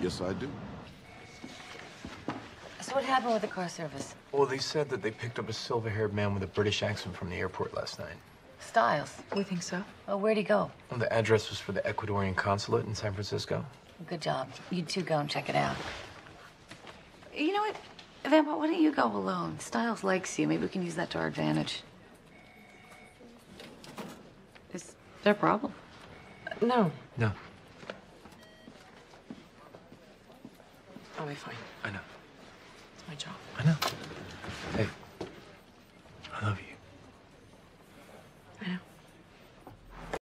Yes, I do. So what happened with the car service? Well, they said that they picked up a silver-haired man with a British accent from the airport last night. Stiles. We think so. Well, where'd he go? Well, the address was for the Ecuadorian consulate in San Francisco. Good job. You two go and check it out. You know what, Van Pelt, why don't you go alone? Stiles likes you. Maybe we can use that to our advantage. Is there a problem? No, No, Oh, I'll be fine. I know. It's my job. I know. Hey, I love you.